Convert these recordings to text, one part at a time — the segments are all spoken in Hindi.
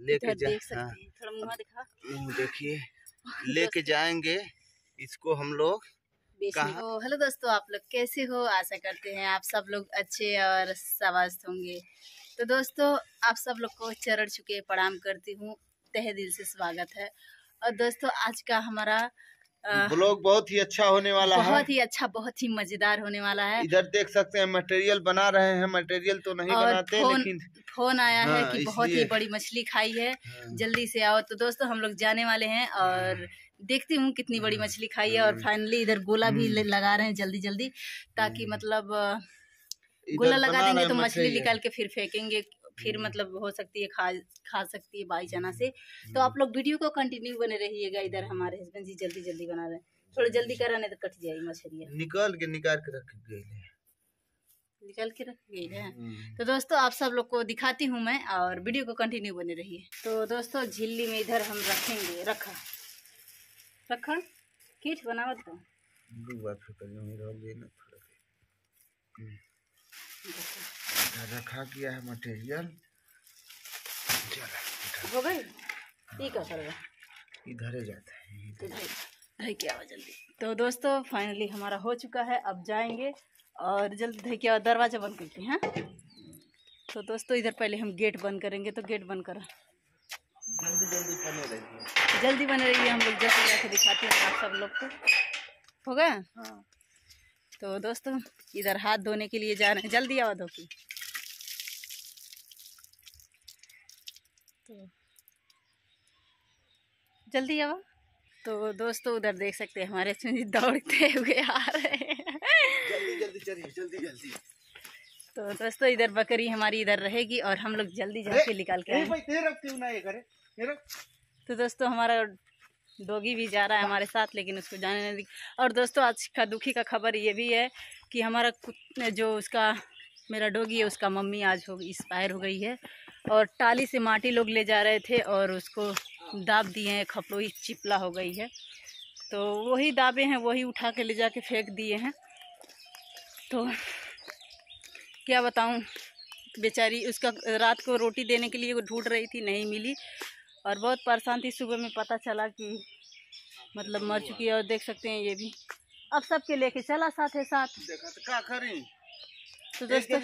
लेके जाए जा हाँ। देखिए लेके जाएँगे इसको हम लोग हो हेलो दोस्तों आप लोग कैसे हो? आशा करते हैं आप सब लोग अच्छे और स्वस्थ होंगे। तो दोस्तों आप सब लोग को चरण चुके प्रणाम करती हूँ। तहे दिल से स्वागत है। और दोस्तों आज का हमारा ब्लॉग बहुत ही अच्छा होने वाला बहुत है। बहुत ही अच्छा बहुत ही मज़ेदार होने वाला है। इधर देख सकते हैं मटेरियल बना रहे हैं। मटेरियल तो नहीं बनाते फ़ोन लेकिन फ़ोन आया हाँ, है हाँ, कि बहुत ही बड़ी मछली खाई है। हाँ, जल्दी से आओ। तो दोस्तों हम लोग जाने वाले हैं और देखती हूँ कितनी बड़ी मछली खाई है और फाइनली इधर गोला भी लगा रहे हैं जल्दी जल्दी ताकि मतलब गोला लगा देंगे तो मछली। निकाल के फिर फेंकेंगे। फिर मतलब हो सकती है खा खा सकती है बाई चना से। तो आप लोग वीडियो को कंटिन्यू बने रहिएगा इधर हमारे हस्बैंड जी जल्दी जल्दी बना रहे हैं। थोड़ा जल्दी करा नहीं तो कट जाएगी मछलियाँ। निकाल के निकाल के रख गए निकाल के रख गई है। तो दोस्तों आप सब लोग को दिखाती हूँ मैं और वीडियो को कंटिन्यू बने रहिए। तो दोस्तों झिल्ली में इधर हम रखेंगे रखा। रखा? कीट बनावत तो दो बार फिर कल में रह गए ना थोड़ा सा। रखा गया है मटेरियल हो गई? ये क्या करेगा इधर ही जाता है तो क्या हुआ जल्दी? तो दोस्तों फाइनली हमारा हो चुका है अब जाएँगे और जल्दी भाई क्या दरवाज़ा बंद करके हैं तो दोस्तों इधर पहले हम गेट बंद करेंगे तो गेट बंद करा। जल्दी जल्दी बने रहिए। जल्दी बने रहिए हम लोग जल्दी जाके दिखाते हैं आप सब लोग को। हो गया? हाँ। तो दोस्तों इधर हाथ धोने के लिए जा रहे हैं। जल्दी आओ धो की तो जल्दी आओ। तो दोस्तों उधर देख सकते हैं हमारे सुनील दौड़ते हुए आ रहे हैं। जल्दी जल्दी चलिए जल्दी जल्दी। तो दोस्तों इधर बकरी हमारी इधर रहेगी और हम लोग जल्दी जाके निकाल के ए आए। भाई तेरे रख क्यों ना ये करे? तो दोस्तों हमारा डॉगी भी जा रहा है हमारे साथ लेकिन उसको जाने नहीं दी। और दोस्तों आज का दुखी का खबर ये भी है कि हमारा जो उसका मेरा डॉगी है उसका मम्मी आज हो एक्सपायर हो गई है। और टाली से माटी लोग ले जा रहे थे और उसको दाब दिए हैं खपड़ोई चिपला हो गई है। तो वही दाबे हैं वही उठा के ले जा जाके फेंक दिए हैं। तो क्या बताऊँ बेचारी उसका रात को रोटी देने के लिए वो ढूंढ रही थी नहीं मिली। और बहुत परेशान थी सुबह में पता चला कि मतलब मर चुकी है और देख सकते हैं ये भी। अब सबके लेके चला साथ है साथ तो का तो दोस्तों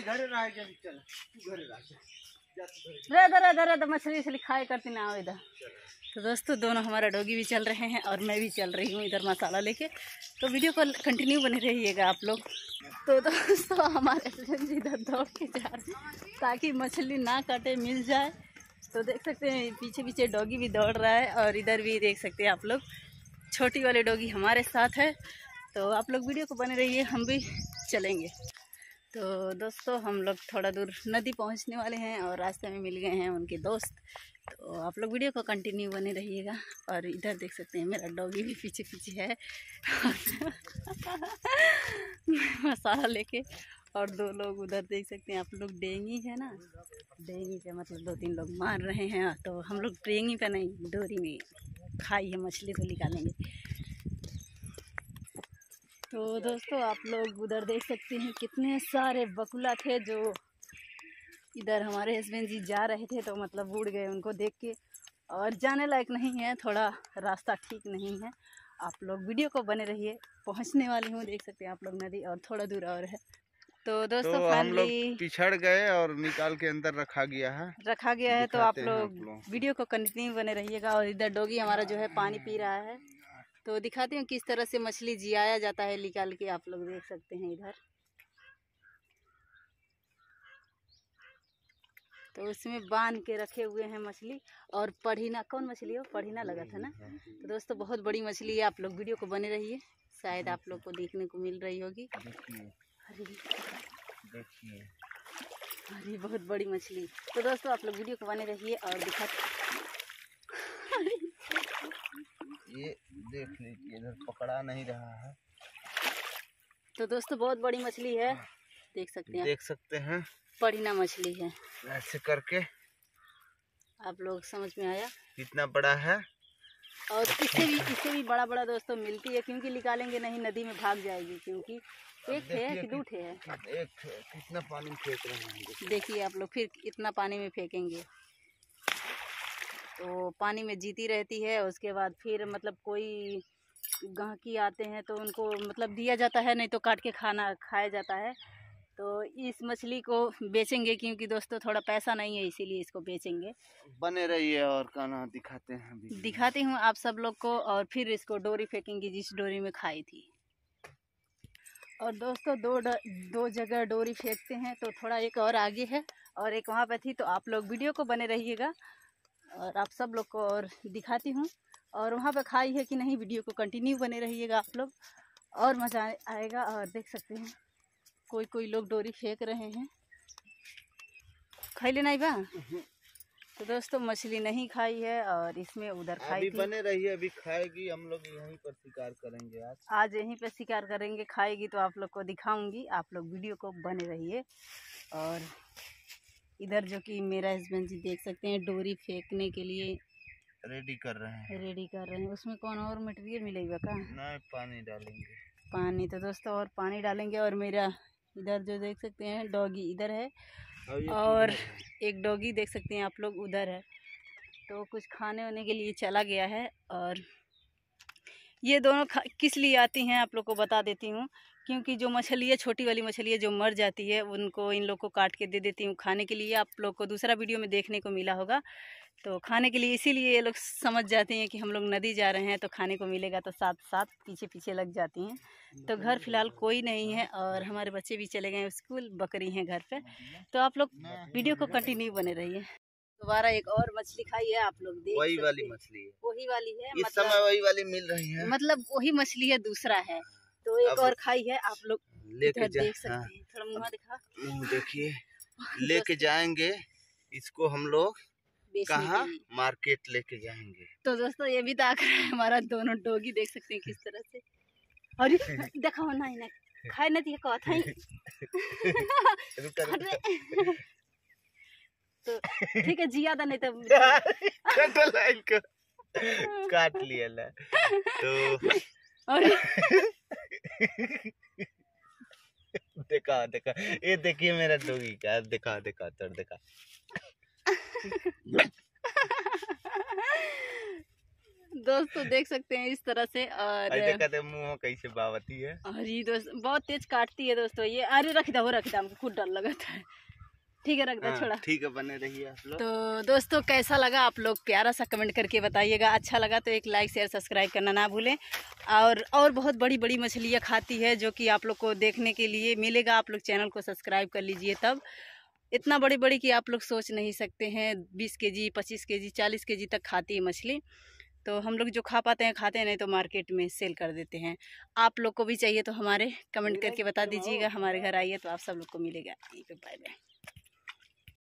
दोस्तों घरे रह जल्दी चल घरे रह जा जा घरे रे इधर इधर इधर मछली वछली खाए करती ना, इधर। तो दोस्तों, दोनों हमारा डोगी भी चल रहे हैं और मैं भी चल रही हूँ इधर मसाला लेके। तो वीडियो को कंटिन्यू बने रहिएगा आप लोग। तो दोस्तों, हमारे जी इधर दौड़ के जा रहे हैं, ताकि मछली ना काटे, मिल जाए। तो देख सकते हैं, पीछे पीछे डॉगी भी दौड़ रहा है और इधर भी देख सकते हैं आप लोग। छोटी वाले डॉगी हमारे साथ है। तो आप लोग वीडियो को बने रहिए, हम भी चलेंगे। तो दोस्तों, हम लोग थोड़ा दूर नदी पहुँचने वाले हैं और रास्ते में मिल गए हैं उनके दोस्त। तो आप लोग वीडियो को कंटिन्यू बने रहिएगा और इधर देख सकते हैं, मेरा डॉगी भी पीछे पीछे है। मसाला लेके और दो लोग उधर देख सकते हैं, आप लोग डेंगी है ना? डेंगी पे मतलब दो तीन लोग मार रहे हैं तो हम लोग डेंगी पे नहीं, डोरी में खाई है, मछली को निकालेंगे। तो दोस्तों आप लोग उधर देख सकते हैं कितने सारे बकुला थे जो इधर हमारे हस्बैंड जी जा रहे थे तो मतलब उड़ गए उनको देख के। और जाने लायक नहीं है थोड़ा रास्ता ठीक नहीं है। आप लोग वीडियो को बने रहिए पहुँचने वाली हूँ देख सकते हैं आप लोग नदी और थोड़ा दूर और है। तो दोस्तों तो हम लोग पिछड़ गए और निकाल के अंदर रखा गया है। रखा गया है तो आप लोग वीडियो को कंटिन्यू बने रहिएगा। और इधर डोगी हमारा जो है पानी पी रहा है। तो दिखाती हूँ किस तरह से मछली जियाया जाता है निकाल के आप लोग देख सकते हैं इधर। तो उसमें बाँध के रखे हुए हैं मछली और पढ़ीना कौन मछली हो पढ़ीना लगा था ना? तो दोस्तों बहुत बड़ी मछली है आप लोग वीडियो को बने रहिए शायद आप लोग को देखने को मिल रही होगी। अरे अरे बहुत बड़ी मछली। तो दोस्तों आप लोग वीडियो को बने रहिए और दिखा ये देख लीजिए इधर पकड़ा नहीं रहा है। तो दोस्तों बहुत बड़ी मछली है। देख सकते हैं। देख सकते हैं। पढ़ीना मछली है। ऐसे करके आप लोग समझ में आया? कितना बड़ा है। और इससे भी इससे भी बड़ा बड़ा दोस्तों मिलती है क्योंकि निकालेंगे नहीं नदी में भाग जाएगी क्योंकि एक थे देखिए कि दो ठे है। एक कितना पानी में फेंक रहे हैं। देखिए आप लोग फिर इतना पानी में फेंकेंगे। तो पानी में जीती रहती है उसके बाद फिर मतलब कोई गहकी आते हैं तो उनको मतलब दिया जाता है नहीं तो काट के खाना खाया जाता है। तो इस मछली को बेचेंगे क्योंकि दोस्तों थोड़ा पैसा नहीं है इसीलिए इसको बेचेंगे। बने रहिए और खाना दिखाते हैं दिखाती हूँ आप सब लोग को और फिर इसको डोरी फेंकेंगे जिस डोरी में खाई थी। और दोस्तों दो ड, दो जगह डोरी फेंकते हैं तो थोड़ा एक और आगे है और एक वहाँ पे थी तो आप लोग वीडियो को बने रहिएगा। और आप सब लोग को और दिखाती हूँ। और वहाँ पर खाई है कि नहीं वीडियो को कंटिन्यू बने रहिएगा आप लोग। और मज़ा आएगा और देख सकते हैं। कोई कोई लोग डोरी फेंक रहे हैं। खाई लेना बा? तो दोस्तों मछली नहीं खाई है और इसमें उधर खाई अभी बने रहिए अभी खाएगी। हम लोग यहीं पर शिकार करेंगे आज। आज यहीं पर शिकार करेंगे खाएगी तो आप लोग को दिखाऊँगी। आप लोग वीडियो को बने रहिए। और इधर जो कि मेरा हस्बैंड जी देख सकते हैं डोरी फेंकने के लिए रेडी कर रहे हैं। रेडी कर रहे हैं। उसमें कौन और मटेरियल मिलेगा का? नहीं पानी डालेंगे। पानी तो दोस्तों और पानी डालेंगे और मेरा इधर जो देख सकते हैं डॉगी इधर है और? एक डॉगी देख सकते हैं आप लोग उधर है। तो कुछ खाने वाने के लिए चला गया है और ये दोनों किस लिए आती हैं आप लोग को बता देती हूँ। क्योंकि जो मछली है छोटी वाली मछली है जो मर जाती है उनको इन लोग को काट के दे देती हूँ खाने के लिए। आप लोग को दूसरा वीडियो में देखने को मिला होगा। तो खाने के लिए इसीलिए ये लोग समझ जाते हैं कि हम लोग नदी जा रहे हैं तो खाने को मिलेगा तो साथ साथ पीछे पीछे लग जाती हैं। तो घर फ़िलहाल कोई नहीं है और हमारे बच्चे भी चले गए स्कूल बकरी हैं घर पे। तो आप लोग वीडियो को कंटिन्यू बने रहिए। दोबारा एक और मछली खाई है आप लोग देख वही वाली मछली है। वही वाली है इस मतलब समय वही वाली मिल रही है। मतलब वही मछली है दूसरा है। तो एक और खाई है आप लोग लेके देख सकते हाँ, हैं। थोड़ा मुँह दिखा। मुँह देखिए लेके जाएँगे इसको हम लोग कहाँ मार्केट लेके जाएँगे। तो दोस्तों ये भी ताक रहा है हमारा दोनों डोगी देख सकते हैं किस तरह से। अरे देखो नहीं नहीं खाए नहीं दिया कहा था? तो ठीक है जिया था नहीं तो लाइन को काट लिया तो अरे देखा देखा। ये देखिए मेरा डोगी का देखा देखा तर देखा। दोस्तों देख सकते हैं इस तरह से और देखा ते मुँह कैसे बावती है। अरे दोस्त बहुत तेज काटती है दोस्तों ये अरे रख दो रख दो हमको खुद डर लगता था ठीक है रख दो हाँ, छोड़ा। ठीक है बने रहिए आप लोग। तो दोस्तों कैसा लगा आप लोग? प्यारा सा कमेंट करके बताइएगा। अच्छा लगा तो एक लाइक शेयर सब्सक्राइब करना ना भूलें। और और बहुत बड़ी बड़ी मछलियाँ खाती है जो कि आप लोग को देखने के लिए मिलेगा। आप लोग चैनल को सब्सक्राइब कर लीजिए तब। इतना बड़ी बड़ी कि आप लोग सोच नहीं सकते हैं। बीस के जी पच्चीस के जी चालीस के जी तक खाती है मछली। तो हम लोग जो खा पाते हैं खाते हैं नहीं तो मार्केट में सेल कर देते हैं। आप लोग को भी चाहिए तो हमारे कमेंट करके बता दीजिएगा। हमारे घर आइए तो आप सब लोग को मिलेगा। Bye bye